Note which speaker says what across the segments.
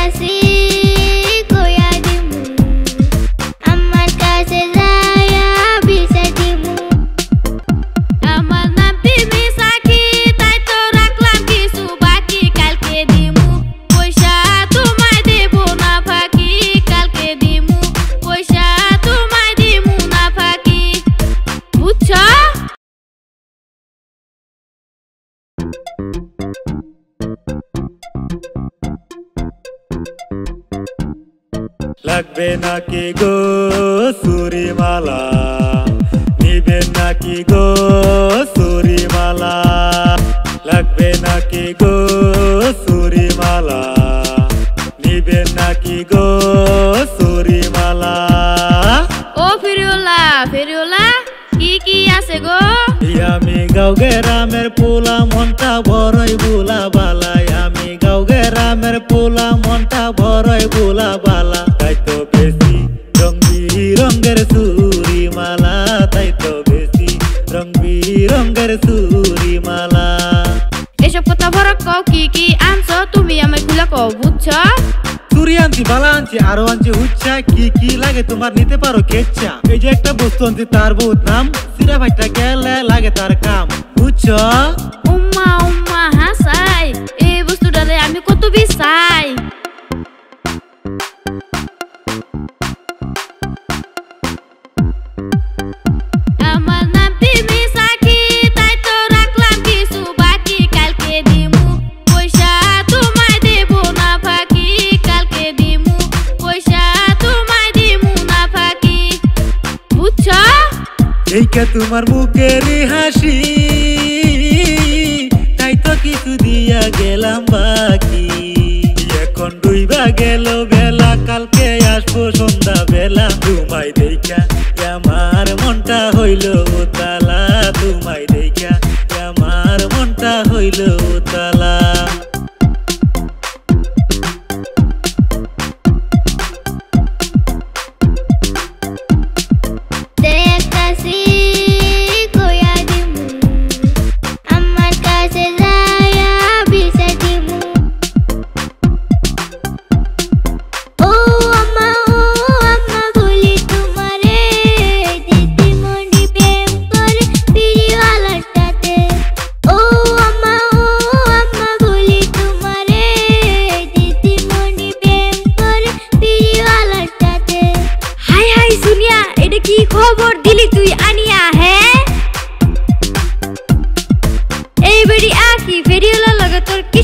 Speaker 1: কাছে
Speaker 2: লাগবে নাকি গো সুরিমালা? নিবেন নাকি গো সুরিমালা? লাগবে নাকি গো সুরিমালা? নিবেন নাকি গো সুরিমালা?
Speaker 3: ও ফিরিওলা ফিরিওলা কি কি আছে গো?
Speaker 2: আমি গাঁও গ্রামের পোলা মনটা বড়ই বুলা বালাই রঙের মালা
Speaker 3: এসব কথা ভরক কও কি কি আনছো? তুমি আমায় খুলে কও বুঝছ?
Speaker 2: চুরি আনছি বালা আনছি আরও আনছি উচ্চা কি কি লাগে তোমার নিতে পারো কেচ্ছা। এই যে একটা বস্তু আনছি তার বহুত নাম। সিরা ভাইটা গেলে লাগে তার কাম বুঝছ?
Speaker 3: উম্মা উম্মা।
Speaker 2: এইটা তোমার মুখের হাসি। তাই তো কিছু দিয়া গেলাম বাকি। এখন ডুইবা গেল বেলা, কালকে আসব সন্ধ্যা বেলা তোমায় দেখা আমার মনটা হইল তালা তোমায় দেখা আমার মনটা হইল তালা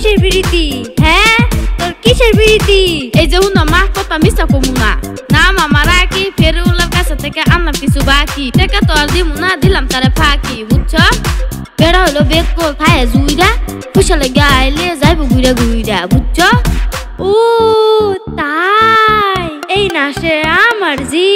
Speaker 3: কিসের বিরীতি? হ্যাঁ? তোর কিসের বিরীতি? এই যে হুনা মা কথা মিশা কমু না। না মামার আকি ফেরিওলার কাছে থেকে আনলাম কিছু বাকি। টাকা তো আর দিমু না, দিলাম তারে ফাঁকি, বুঝছ? বেড়া হলো বেগ কো খায় জুইরা। ফুসালে গাইলে যাইব গুইরা গুইরা বুঝছ? ও, তাই। এই না সে আমার জি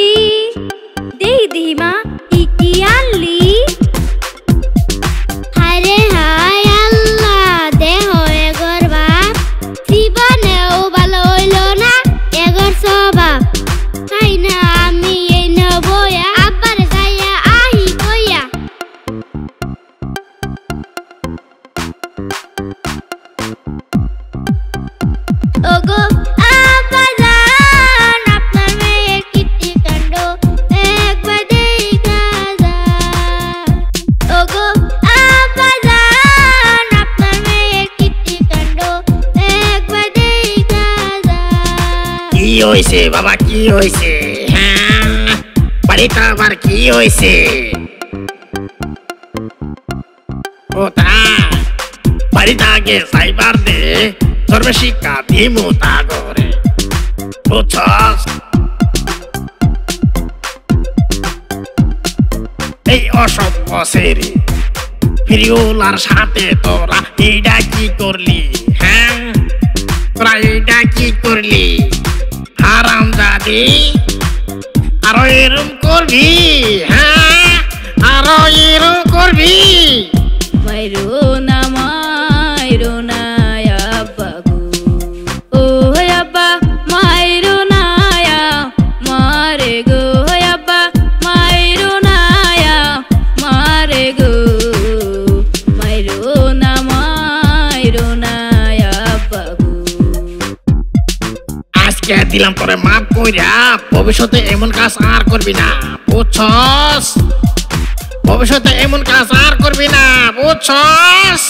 Speaker 4: হয়েছে বাবা, কি হয়েছে হ্যাঁ? আবার কি হয়েছে এই অসভ্য সেরি সাথে তোরা এইটা কি করলি হ্যাঁ? তোরা এইটা কি করলি? হারাম দাদি আরও এরম করবি হ্যাঁ? আরও এরম করবি।
Speaker 3: মাইরো
Speaker 4: দিলাম তোরে মাপ কইরা, ভবিষ্যতে এমন কাজ আর করবি না, বুঝছস? ভবিষ্যতে এমন কাজ আর করবি না, বুঝছস?